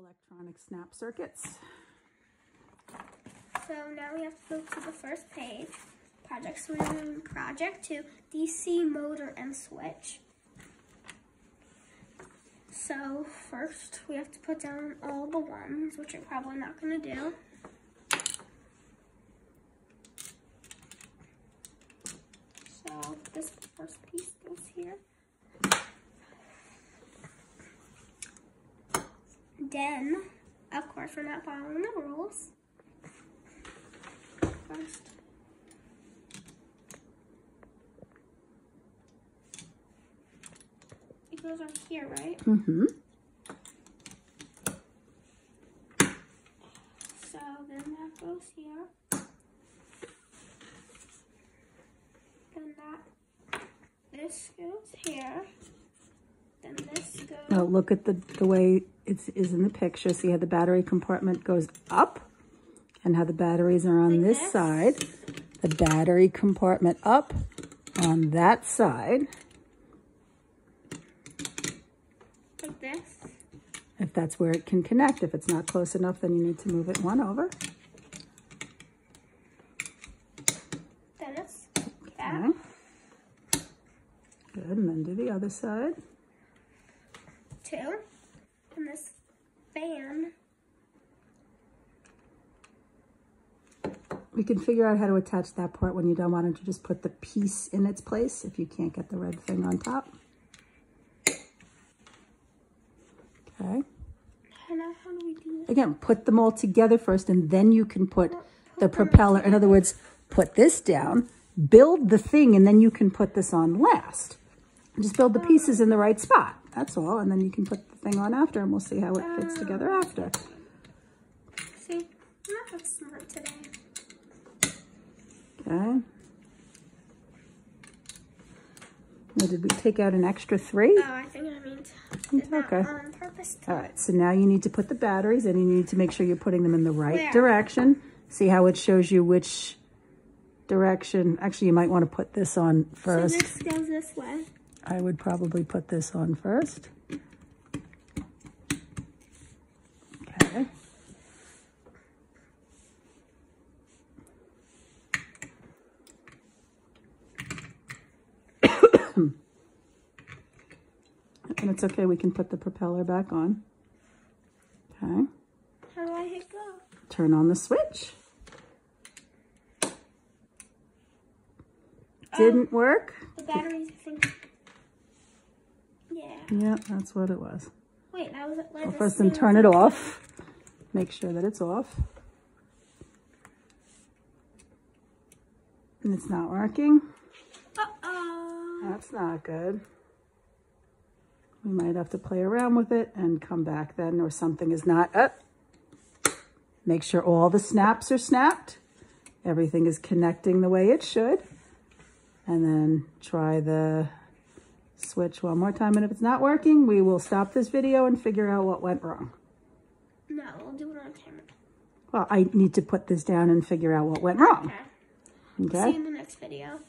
electronic snap circuits. So now we have to go to the first page. Project so we're project two, DC motor and switch. So first we have to put down all the ones, which you're probably not gonna do. So this first piece goes here. Then, of course, we're not following the rules. First. It goes on here, right? Mm-hmm. So then that goes here. Then that, this goes here. Then this goes. Now look at the, the way it is in the picture. See how the battery compartment goes up and how the batteries are on this side. The battery compartment up on that side. like this. If that's where it can connect. If it's not close enough, then you need to move it one over. It's. Okay. Good, and then do the other side. And this fan. We can figure out how to attach that part when you're done. Why don't you just put the piece in its place if you can't get the red thing on top. Okay. And now how do we do this? Again, put them all together first and then you can put the propeller. In other words, put this down, build the thing, and then you can put this on last. Just build the uh, pieces in the right spot. That's all. And then you can put the thing on after and we'll see how it fits together ah. after. See, I'm not that smart today. Okay. Now, did we take out an extra three? Oh, I think I did that Okay. on purpose. All right, so now you need to put the batteries and you need to make sure you're putting them in the right Where? direction. See how it shows you which direction. Actually, you might want to put this on first. So this goes this way. I would probably put this on first. Okay. and it's okay, we can put the propeller back on. Okay, How do I hit go? turn on the switch. Oh. Didn't work? The batteries. Yeah. That's what it was. Wait, that was it. Well, first then turn it off. Make sure that it's off. And it's not working. Uh-oh. That's not good. We might have to play around with it and come back then or something is not up. Make sure all the snaps are snapped. Everything is connecting the way it should. And then try the switch one more time. And if it's not working, we will stop this video and figure out what went wrong. No, we'll do it on camera. Well, I need to put this down and figure out what went wrong. Okay. See you in the next video.